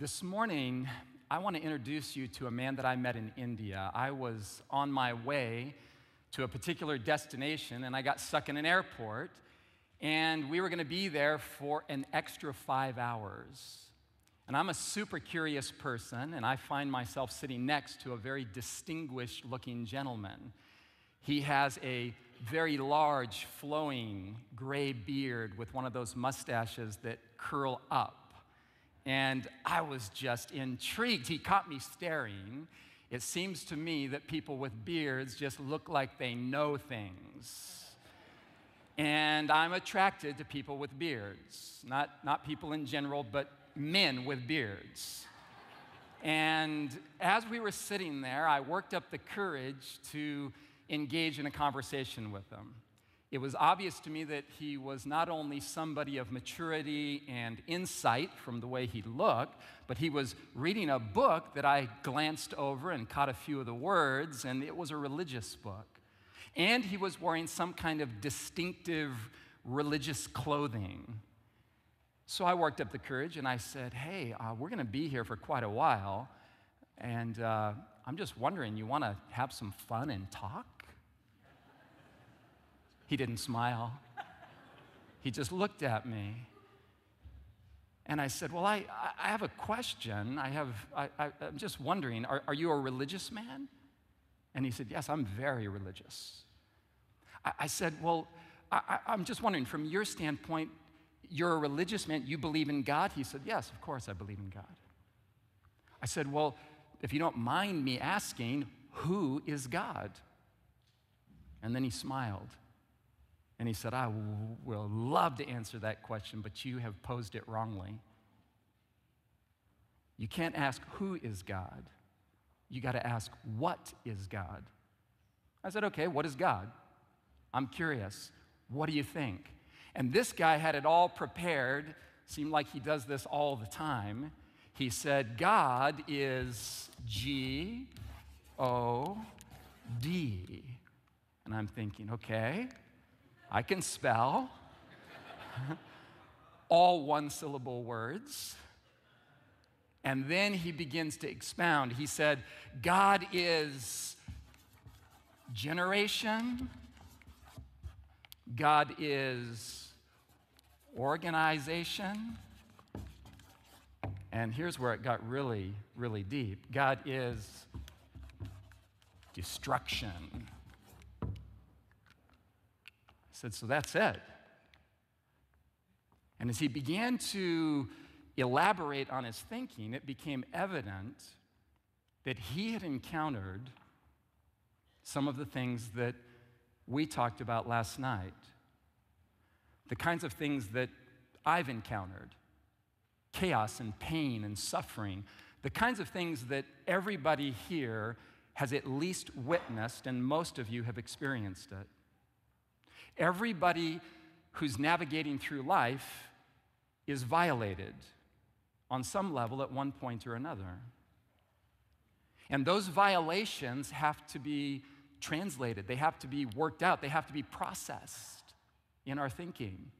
This morning, I want to introduce you to a man that I met in India. I was on my way to a particular destination and I got stuck in an airport, and we were going to be there for an extra five hours. And I'm a super curious person, and I find myself sitting next to a very distinguished looking gentleman. He has a very large, flowing gray beard with one of those mustaches that curl up. And I was just intrigued. He caught me staring. It seems to me that people with beards just look like they know things. And I'm attracted to people with beards, not, not people in general, but men with beards. And as we were sitting there, I worked up the courage to engage in a conversation with him. It was obvious to me that he was not only somebody of maturity and insight from the way he looked, but he was reading a book that I glanced over and caught a few of the words, and it was a religious book. And he was wearing some kind of distinctive religious clothing. So I worked up the courage and I said, Hey, uh, we're going to be here for quite a while. And uh, I'm just wondering, you want to have some fun and talk? He didn't smile. He just looked at me. And I said, Well, I, I have a question. I have, I, I, am just wondering, are, are you a religious man? And he said, Yes, I'm very religious. I, I said, Well, I, I'm just wondering, from your standpoint, you're a religious man, you believe in God? He said, Yes, of course I believe in God. I said, Well, if you don't mind me asking, who is God? And then he smiled. And he said, I will love to answer that question, but you have posed it wrongly. You can't ask, Who is God? You got to ask, What is God? I said, Okay, what is God? I'm curious. What do you think? And this guy had it all prepared, seemed like he does this all the time. He said, God is G O D. And I'm thinking, okay, I can spell all one syllable words. And then he begins to expound. He said, God is generation, God is organization. And here's where it got really, really deep God is destruction. Said, So that's it. And as he began to elaborate on his thinking, it became evident that he had encountered some of the things that we talked about last night the kinds of things that I've encountered chaos and pain and suffering, the kinds of things that everybody here has at least witnessed, and most of you have experienced it. Everybody who's navigating through life is violated on some level at one point or another. And those violations have to be translated, they have to be worked out, they have to be processed in our thinking.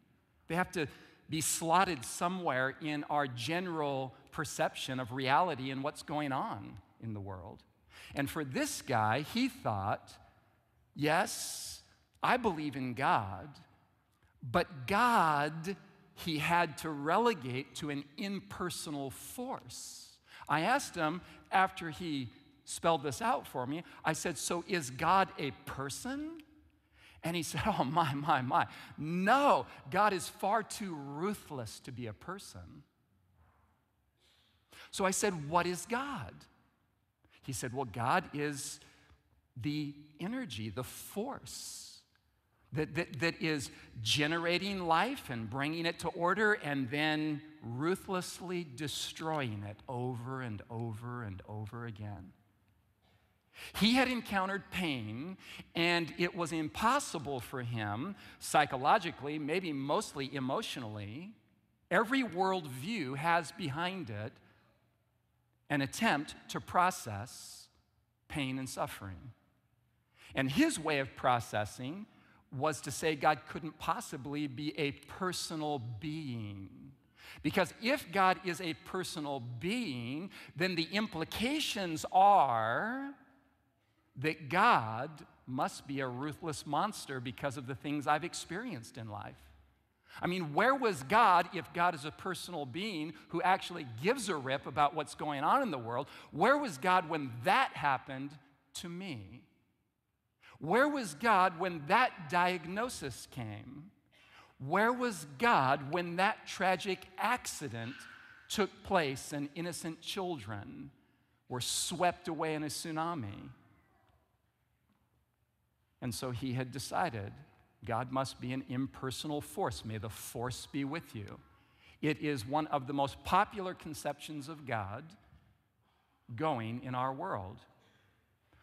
They have to be slotted somewhere in our general perception of reality and what's going on in the world. And for this guy, he thought, yes, I believe in God, but God, he had to relegate to an impersonal force. I asked him after he spelled this out for me, I said, So is God a person? And he said, Oh, my, my, my. No, God is far too ruthless to be a person. So I said, What is God? He said, Well, God is the energy, the force that, that, that is generating life and bringing it to order and then ruthlessly destroying it over and over and over again. He had encountered pain, and it was impossible for him, psychologically, maybe mostly emotionally. Every worldview has behind it an attempt to process pain and suffering. And his way of processing was to say God couldn't possibly be a personal being. Because if God is a personal being, then the implications are that God must be a ruthless monster because of the things I've experienced in life. I mean, where was God if God is a personal being who actually gives a rip about what's going on in the world? Where was God when that happened to me? Where was God when that diagnosis came? Where was God when that tragic accident took place and innocent children were swept away in a tsunami? And so he had decided God must be an impersonal force. May the force be with you. It is one of the most popular conceptions of God going in our world.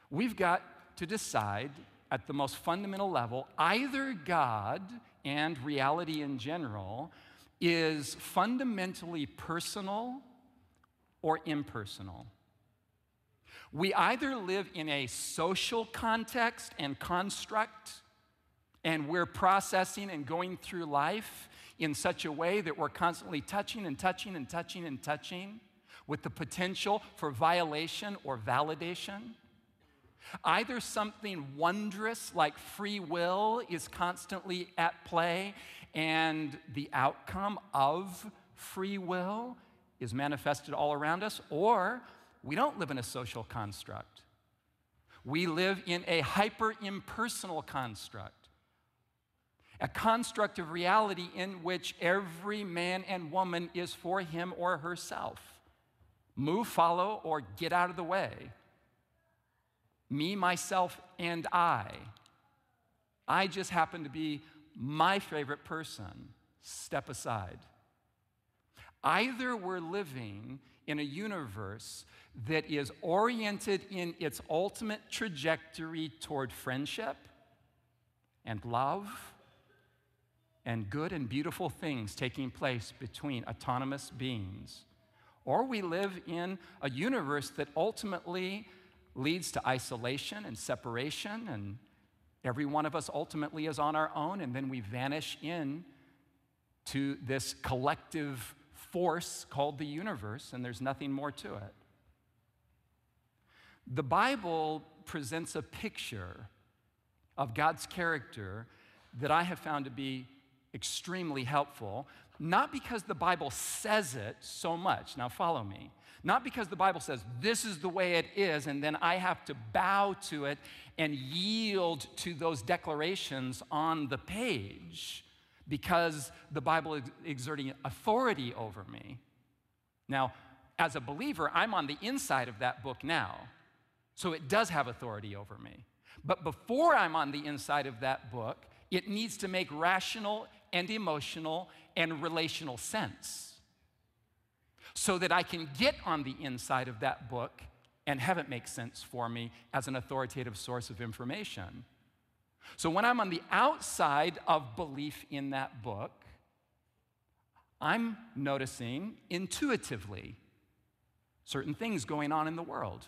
We've got to decide at the most fundamental level either God and reality in general is fundamentally personal or impersonal. We either live in a social context and construct, and we're processing and going through life in such a way that we're constantly touching and touching and touching and touching with the potential for violation or validation. Either something wondrous like free will is constantly at play, and the outcome of free will is manifested all around us, or we don't live in a social construct. We live in a hyper impersonal construct, a construct of reality in which every man and woman is for him or herself. Move, follow, or get out of the way me, myself, and I. I just happen to be my favorite person. Step aside. Either we're living in a universe that is oriented in its ultimate trajectory toward friendship and love and good and beautiful things taking place between autonomous beings, or we live in a universe that ultimately leads to isolation and separation, and every one of us ultimately is on our own, and then we vanish in to this collective force called the universe, and there's nothing more to it. The Bible presents a picture of God's character that I have found to be extremely helpful, not because the Bible says it so much. Now, follow me. Not because the Bible says this is the way it is, and then I have to bow to it and yield to those declarations on the page because the Bible is exerting authority over me. Now, as a believer, I'm on the inside of that book now, so it does have authority over me. But before I'm on the inside of that book, it needs to make rational and emotional and relational sense so that I can get on the inside of that book and have it make sense for me as an authoritative source of information. So when I'm on the outside of belief in that book, I'm noticing intuitively certain things going on in the world.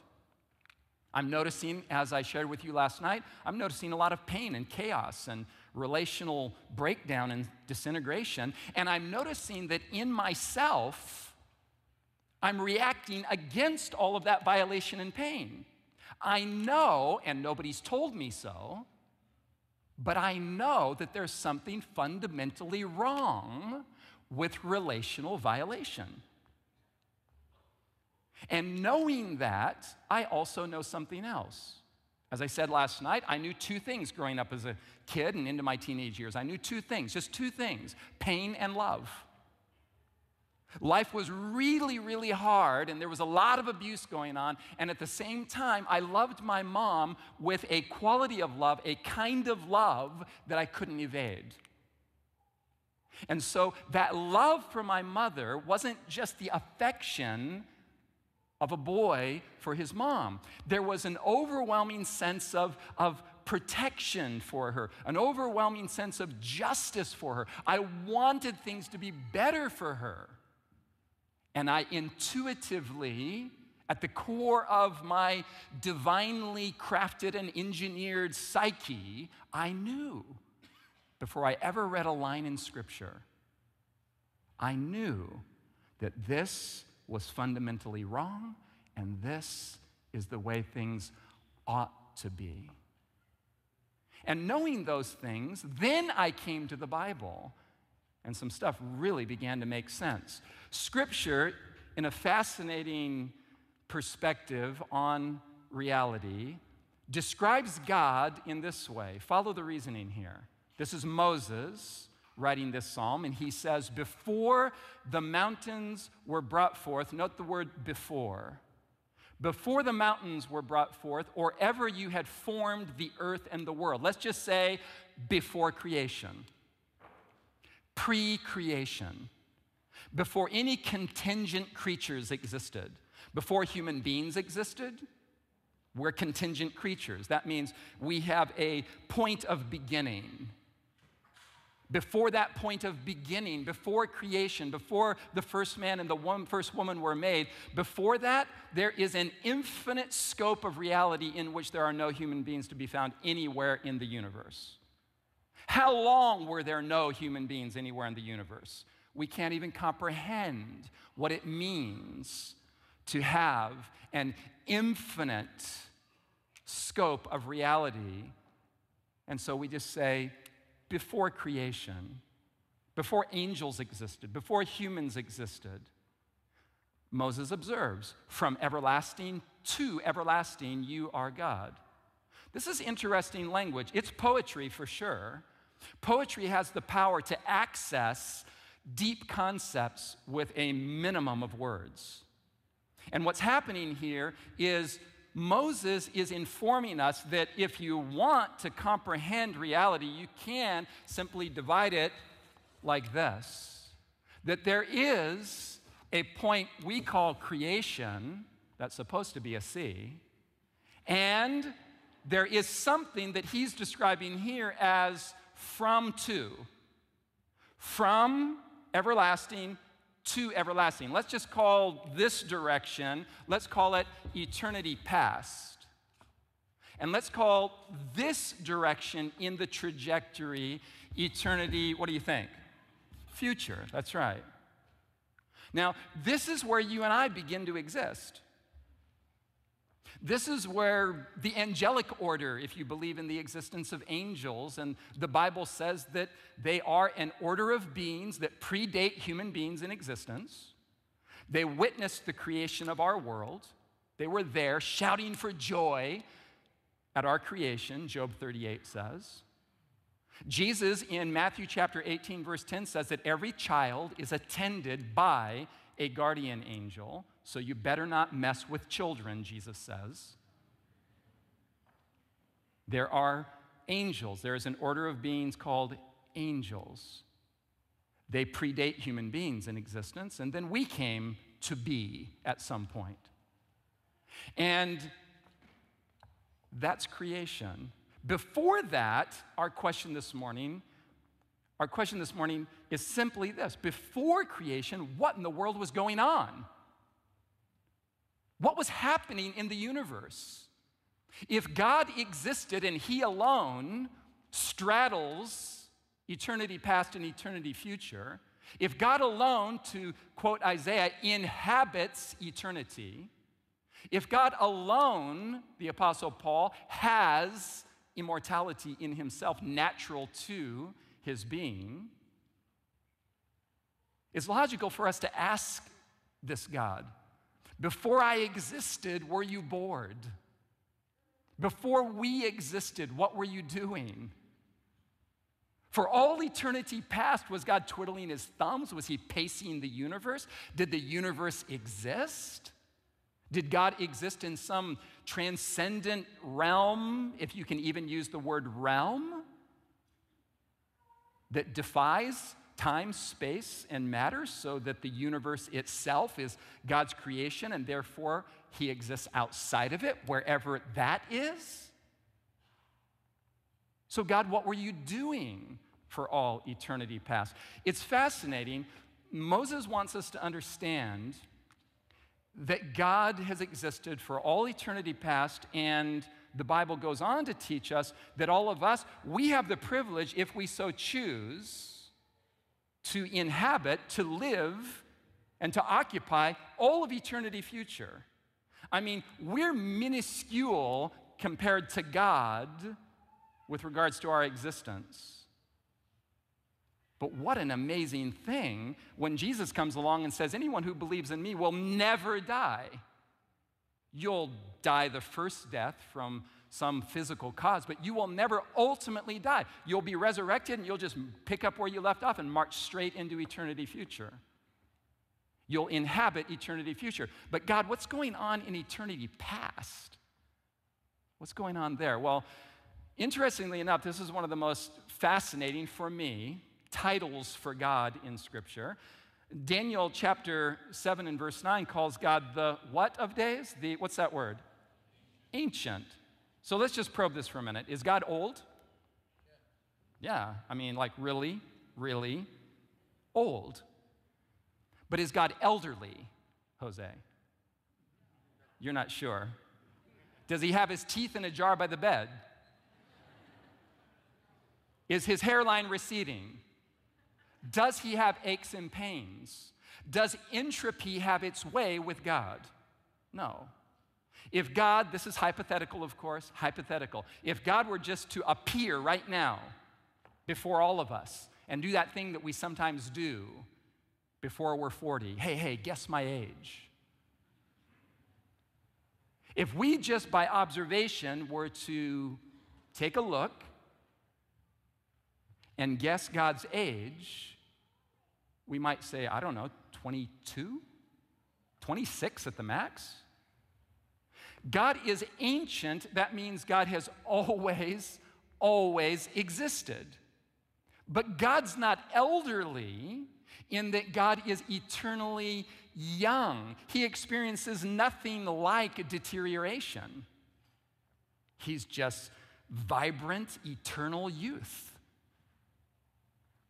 I'm noticing, as I shared with you last night, I'm noticing a lot of pain and chaos and relational breakdown and disintegration. And I'm noticing that in myself, I'm reacting against all of that violation and pain. I know, and nobody's told me so, but I know that there's something fundamentally wrong with relational violation. And knowing that, I also know something else. As I said last night, I knew two things growing up as a kid and into my teenage years. I knew two things, just two things pain and love. Life was really, really hard, and there was a lot of abuse going on. And at the same time, I loved my mom with a quality of love, a kind of love that I couldn't evade. And so that love for my mother wasn't just the affection of a boy for his mom, there was an overwhelming sense of, of protection for her, an overwhelming sense of justice for her. I wanted things to be better for her. And I intuitively, at the core of my divinely crafted and engineered psyche, I knew before I ever read a line in Scripture, I knew that this was fundamentally wrong and this is the way things ought to be. And knowing those things, then I came to the Bible and some stuff really began to make sense. Scripture, in a fascinating perspective on reality, describes God in this way. Follow the reasoning here. This is Moses writing this psalm, and he says, Before the mountains were brought forth, note the word before. Before the mountains were brought forth, or ever you had formed the earth and the world. Let's just say before creation, pre creation, before any contingent creatures existed, before human beings existed, we're contingent creatures. That means we have a point of beginning. Before that point of beginning, before creation, before the first man and the one, first woman were made, before that, there is an infinite scope of reality in which there are no human beings to be found anywhere in the universe. How long were there no human beings anywhere in the universe? We can't even comprehend what it means to have an infinite scope of reality. And so we just say, before creation, before angels existed, before humans existed, Moses observes, from everlasting to everlasting, you are God. This is interesting language. It's poetry for sure. Poetry has the power to access deep concepts with a minimum of words. And what's happening here is Moses is informing us that if you want to comprehend reality, you can simply divide it like this that there is a point we call creation, that's supposed to be a sea, and there is something that he's describing here as from to. From everlasting to everlasting. Let's just call this direction, let's call it eternity past. And let's call this direction in the trajectory eternity, what do you think? Future, that's right. Now, this is where you and I begin to exist. This is where the angelic order, if you believe in the existence of angels, and the Bible says that they are an order of beings that predate human beings in existence. They witnessed the creation of our world. They were there shouting for joy at our creation, Job 38 says. Jesus in Matthew chapter 18, verse 10 says that every child is attended by a guardian angel. So you better not mess with children, Jesus says. There are angels. There is an order of beings called angels. They predate human beings in existence, and then we came to be at some point. And that's creation. Before that, our question this morning, our question this morning is simply this before creation, what in the world was going on? What was happening in the universe? If God existed and He alone straddles eternity past and eternity future, if God alone, to quote Isaiah, inhabits eternity, if God alone, the Apostle Paul, has immortality in himself, natural to his being, it's logical for us to ask this God before I existed, were you bored? Before we existed, what were you doing? For all eternity past, was God twiddling his thumbs? Was he pacing the universe? Did the universe exist? Did God exist in some transcendent realm, if you can even use the word realm, that defies time, space, and matter so that the universe itself is God's creation and therefore he exists outside of it, wherever that is. So, God, what were you doing for all eternity past? It's fascinating. Moses wants us to understand that God has existed for all eternity past, and the Bible goes on to teach us that all of us, we have the privilege, if we so choose, to inhabit, to live and to occupy all of eternity future. I mean, we're minuscule compared to God with regards to our existence. But what an amazing thing when Jesus comes along and says, Anyone who believes in me will never die. You'll die the first death from some physical cause, but you will never ultimately die. You'll be resurrected and you'll just pick up where you left off and march straight into eternity future. You'll inhabit eternity future. But God, what's going on in eternity past? What's going on there? Well, interestingly enough, this is one of the most fascinating for me titles for God in Scripture. Daniel chapter 7 and verse 9 calls God the what of days? The what's that word? Ancient. So let's just probe this for a minute. Is God old? Yeah, I mean, like really, really old. But is God elderly, Jose? You're not sure. Does he have his teeth in a jar by the bed? Is his hairline receding? Does he have aches and pains? Does entropy have its way with God? No. If God, this is hypothetical, of course, hypothetical. If God were just to appear right now before all of us and do that thing that we sometimes do before we're 40 hey, hey, guess my age. If we just by observation were to take a look and guess God's age, we might say, I don't know, 22, 26 at the max. God is ancient, that means God has always, always existed. But God's not elderly in that God is eternally young. He experiences nothing like deterioration. He's just vibrant, eternal youth.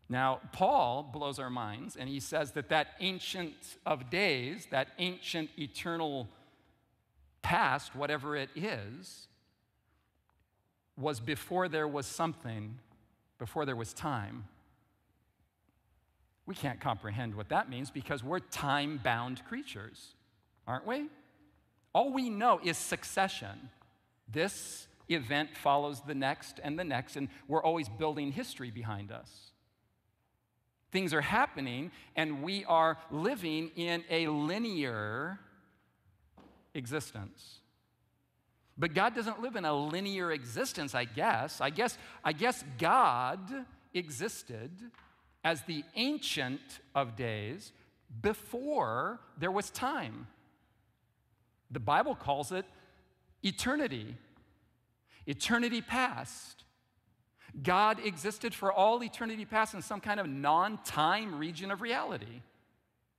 Now, Paul blows our minds, and he says that that ancient of days, that ancient eternal past, whatever it is, was before there was something, before there was time. We can't comprehend what that means because we're time bound creatures, aren't we? All we know is succession. This event follows the next and the next, and we're always building history behind us. Things are happening, and we are living in a linear existence. But God doesn't live in a linear existence, I guess. I guess, I guess God existed as the ancient of days before there was time. The Bible calls it eternity, eternity past. God existed for all eternity past in some kind of non time region of reality.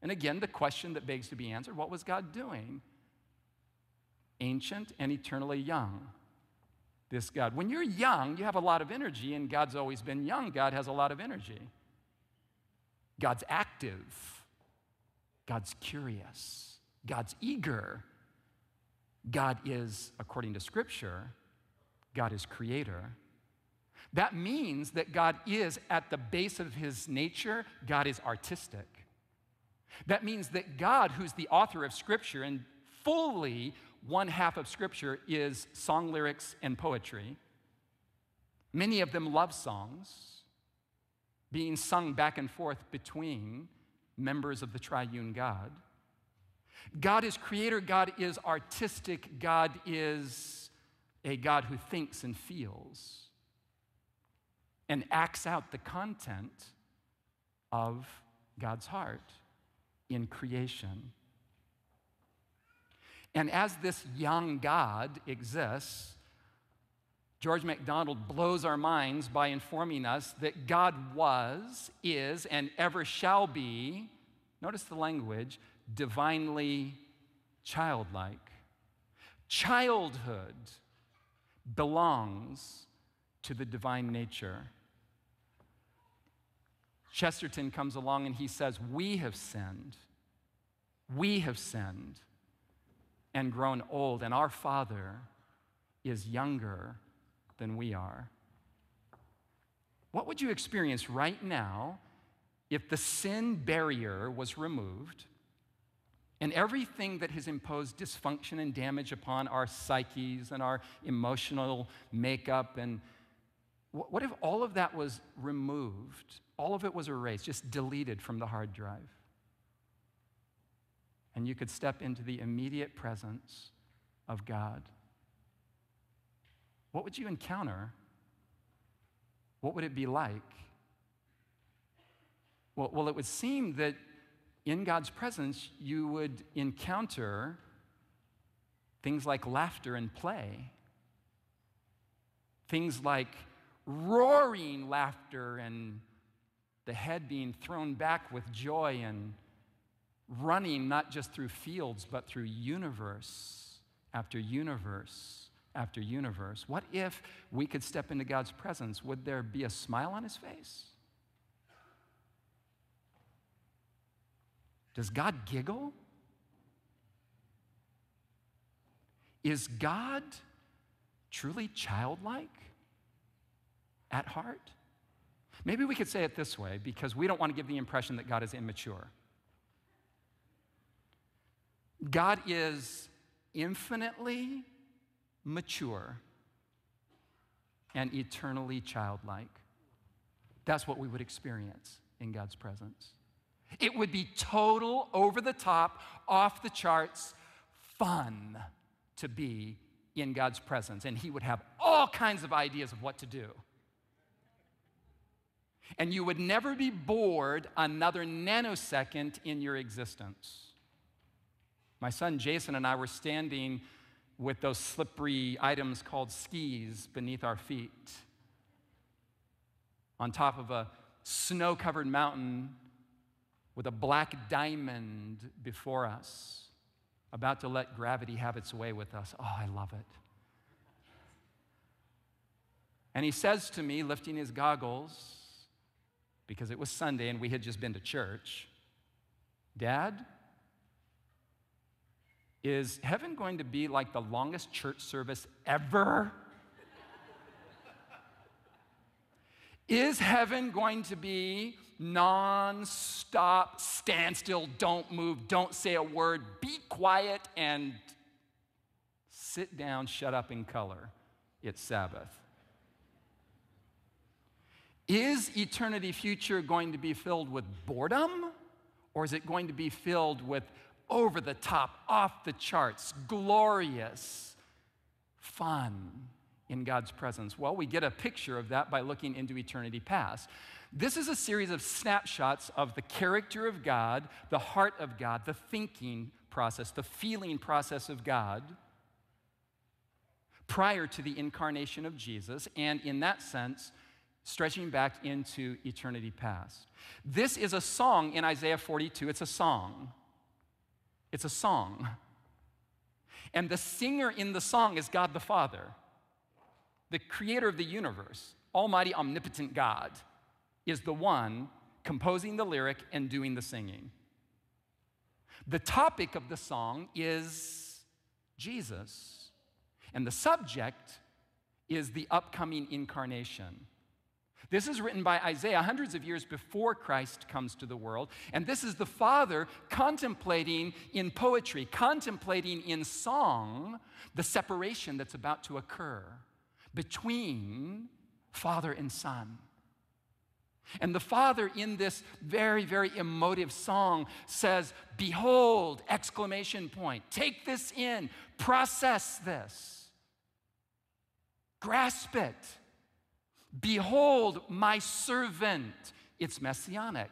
And again, the question that begs to be answered what was God doing? Ancient and eternally young. This God. When you're young, you have a lot of energy, and God's always been young. God has a lot of energy. God's active. God's curious. God's eager. God is, according to Scripture, God is creator. That means that God is, at the base of his nature, God is artistic. That means that God, who's the author of Scripture, and fully one half of Scripture is song lyrics and poetry, many of them love songs, being sung back and forth between members of the triune God. God is creator, God is artistic, God is a God who thinks and feels and acts out the content of God's heart in creation. And as this young God exists, George MacDonald blows our minds by informing us that God was, is, and ever shall be, notice the language, divinely childlike. Childhood belongs to the divine nature. Chesterton comes along and he says, We have sinned. We have sinned and grown old, and our Father is younger than we are. What would you experience right now if the sin barrier was removed and everything that has imposed dysfunction and damage upon our psyches and our emotional makeup. And what if all of that was removed? All of it was erased, just deleted from the hard drive. And you could step into the immediate presence of God. What would you encounter? What would it be like? Well, well, it would seem that in God's presence, you would encounter things like laughter and play, things like roaring laughter and the head being thrown back with joy and running not just through fields, but through universe after universe after universe. What if we could step into God's presence? Would there be a smile on his face? Does God giggle? Is God truly childlike at heart? Maybe we could say it this way because we don't want to give the impression that God is immature. God is infinitely mature and eternally childlike. That's what we would experience in God's presence. It would be total, over the top, off the charts fun to be in God's presence. And He would have all kinds of ideas of what to do. And you would never be bored another nanosecond in your existence. My son Jason and I were standing with those slippery items called skis beneath our feet on top of a snow covered mountain with a black diamond before us, about to let gravity have its way with us. Oh, I love it. And he says to me, lifting his goggles, because it was Sunday and we had just been to church, Dad, is heaven going to be like the longest church service ever? is heaven going to be non-stop, stand still, don't move, don't say a word, be quiet, and sit down, shut up, in color. It's Sabbath. Is eternity future going to be filled with boredom? Or is it going to be filled with over the top, off the charts, glorious fun in God's presence? Well, we get a picture of that by looking into eternity past. This is a series of snapshots of the character of God, the heart of God, the thinking process, the feeling process of God prior to the incarnation of Jesus, and in that sense, stretching back into eternity past. This is a song in Isaiah 42. It's a song. It's a song. And the singer in the song is God the Father, the creator of the universe, Almighty, omnipotent God is the one composing the lyric and doing the singing. The topic of the song is Jesus, and the subject is the upcoming incarnation. This is written by Isaiah hundreds of years before Christ comes to the world. And this is the Father contemplating in poetry, contemplating in song the separation that's about to occur between Father and Son. And the father in this very, very emotive song says, Behold, exclamation point, take this in, process this, grasp it. Behold, my servant. It's messianic.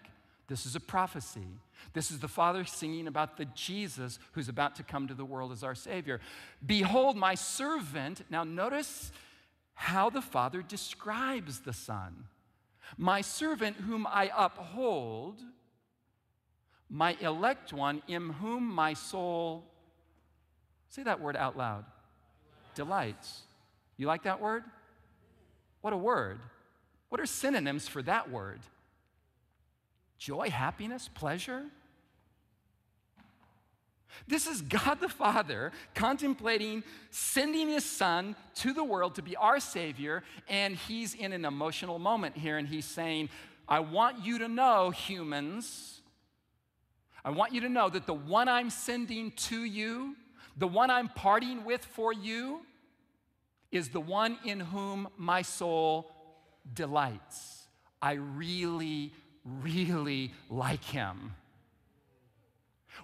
This is a prophecy. This is the Father singing about the Jesus who's about to come to the world as our Savior. Behold, my servant. Now, notice how the Father describes the Son. My servant whom I uphold, my elect one, in whom my soul, say that word out loud, delights. You like that word? What a word. What are synonyms for that word? Joy, happiness, pleasure? This is God the Father contemplating sending his Son to the world to be our Savior, and he's in an emotional moment here, and he's saying, I want you to know, humans, I want you to know that the one I'm sending to you, the one I'm parting with for you, is the one in whom my soul delights. I really, really like him.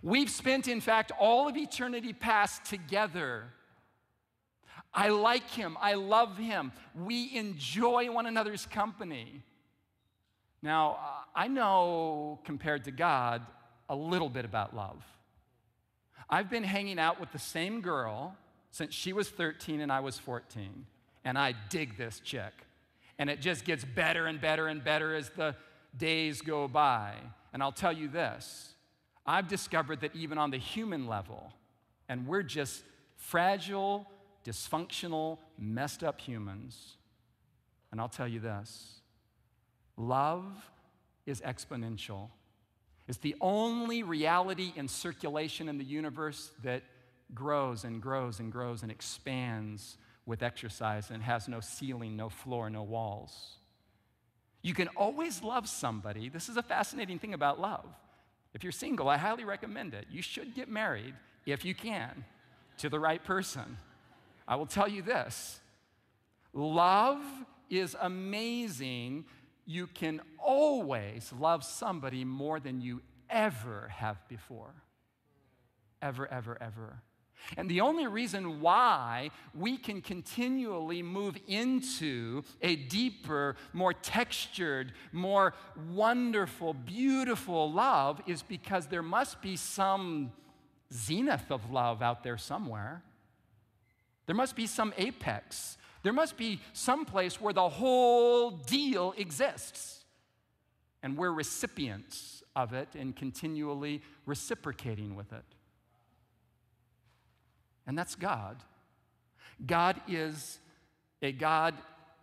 We've spent, in fact, all of eternity past together. I like him. I love him. We enjoy one another's company. Now, I know compared to God a little bit about love. I've been hanging out with the same girl since she was 13 and I was 14, and I dig this chick. And it just gets better and better and better as the days go by. And I'll tell you this I've discovered that even on the human level, and we're just fragile, dysfunctional, messed up humans. And I'll tell you this love is exponential. It's the only reality in circulation in the universe that grows and grows and grows and expands with exercise and has no ceiling, no floor, no walls. You can always love somebody. This is a fascinating thing about love. If you're single, I highly recommend it. You should get married, if you can, to the right person. I will tell you this love is amazing. You can always love somebody more than you ever have before. Ever, ever, ever. And the only reason why we can continually move into a deeper, more textured, more wonderful, beautiful love is because there must be some zenith of love out there somewhere. There must be some apex. There must be some place where the whole deal exists. And we're recipients of it and continually reciprocating with it and that's God. God is a God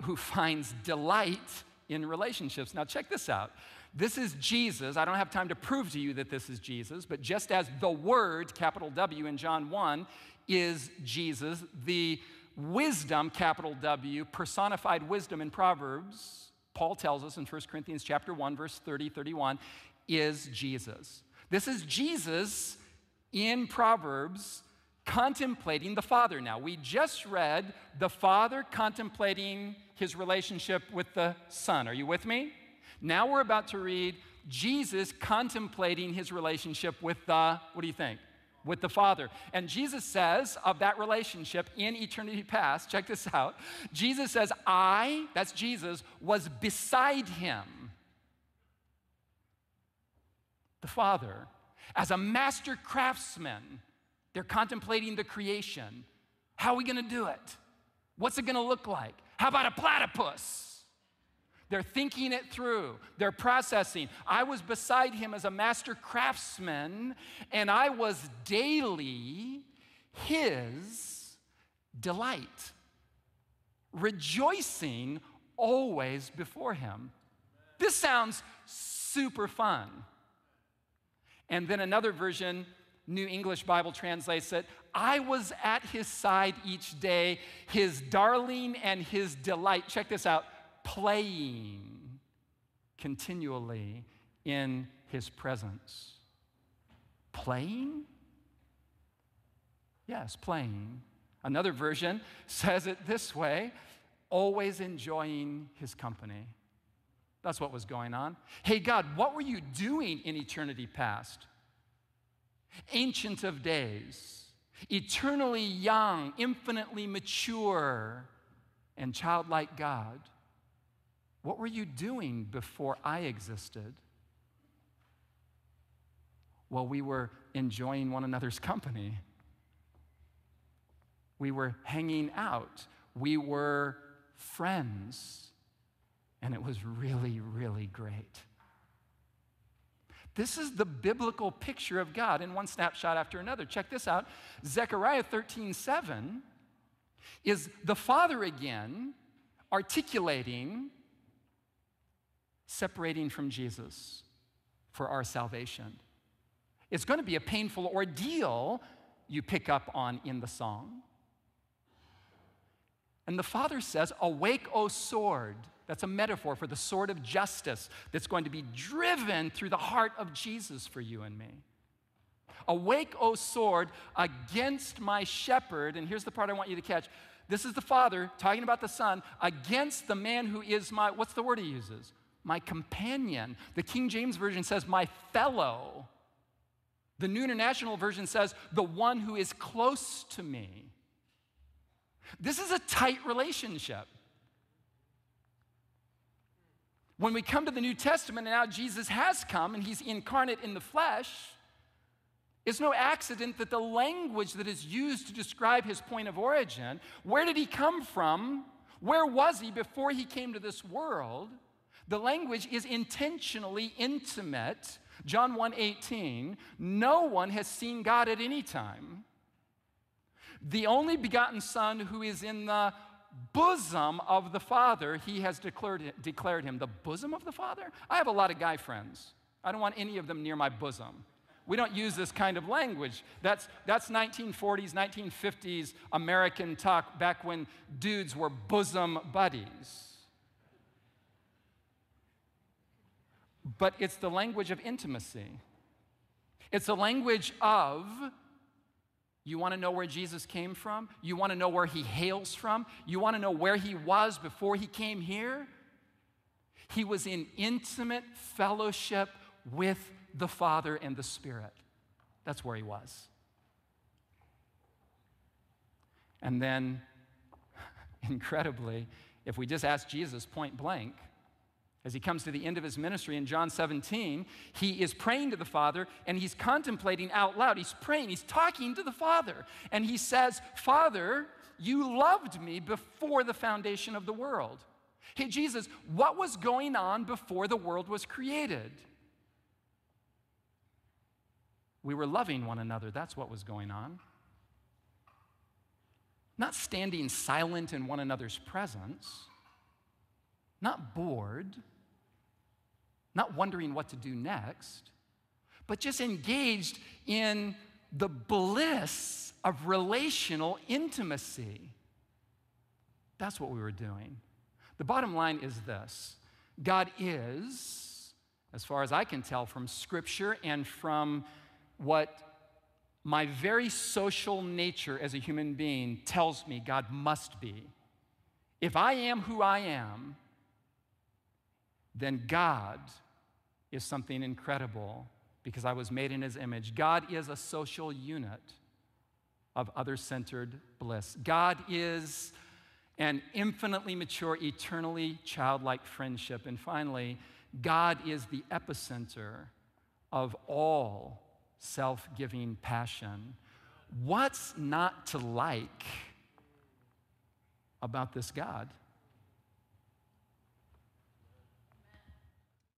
who finds delight in relationships. Now, check this out. This is Jesus. I don't have time to prove to you that this is Jesus, but just as the Word, capital W in John 1, is Jesus, the wisdom, capital W, personified wisdom in Proverbs, Paul tells us in 1 Corinthians chapter 1, verse 30, 31, is Jesus. This is Jesus in Proverbs contemplating the Father now. We just read the Father contemplating his relationship with the Son. Are you with me? Now we're about to read Jesus contemplating his relationship with the, what do you think? With the Father. And Jesus says of that relationship in eternity past, check this out. Jesus says, I, that's Jesus, was beside him, the Father, as a master craftsman they're contemplating the creation. How are we going to do it? What's it going to look like? How about a platypus? They're thinking it through, they're processing. I was beside him as a master craftsman, and I was daily his delight, rejoicing always before him. This sounds super fun. And then another version New English Bible translates it I was at his side each day, his darling and his delight. Check this out playing continually in his presence. Playing? Yes, playing. Another version says it this way always enjoying his company. That's what was going on. Hey, God, what were you doing in eternity past? Ancient of days, eternally young, infinitely mature, and childlike God, what were you doing before I existed? Well, we were enjoying one another's company. We were hanging out. We were friends. And it was really, really great. This is the biblical picture of God in one snapshot after another. Check this out. Zechariah 13, 7 is the Father again articulating separating from Jesus for our salvation. It's going to be a painful ordeal you pick up on in the song. And the Father says, Awake, O sword. That's a metaphor for the sword of justice that's going to be driven through the heart of Jesus for you and me. Awake, O sword, against my shepherd. And here's the part I want you to catch. This is the Father talking about the Son against the man who is my, what's the word he uses? My companion. The King James Version says, my fellow. The New International Version says, the one who is close to me. This is a tight relationship. When we come to the New Testament and now Jesus has come and he's incarnate in the flesh, it's no accident that the language that is used to describe his point of origin, where did he come from? Where was he before he came to this world? The language is intentionally intimate. John 1:18, no one has seen God at any time. The only begotten Son who is in the bosom of the Father, he has declared, declared him. The bosom of the Father? I have a lot of guy friends. I don't want any of them near my bosom. We don't use this kind of language. That's, that's 1940s, 1950s American talk back when dudes were bosom buddies. But it's the language of intimacy. It's the language of you want to know where Jesus came from? You want to know where he hails from? You want to know where he was before he came here? He was in intimate fellowship with the Father and the Spirit. That's where he was. And then, incredibly, if we just ask Jesus point blank, as he comes to the end of his ministry in John 17, he is praying to the Father and he's contemplating out loud. He's praying, he's talking to the Father. And he says, Father, you loved me before the foundation of the world. Hey, Jesus, what was going on before the world was created? We were loving one another. That's what was going on. Not standing silent in one another's presence not bored, not wondering what to do next, but just engaged in the bliss of relational intimacy. That's what we were doing. The bottom line is this God is, as far as I can tell from Scripture and from what my very social nature as a human being tells me God must be. If I am who I am, then God is something incredible because I was made in his image. God is a social unit of other centered bliss. God is an infinitely mature, eternally childlike friendship. And finally, God is the epicenter of all self giving passion. What's not to like about this God?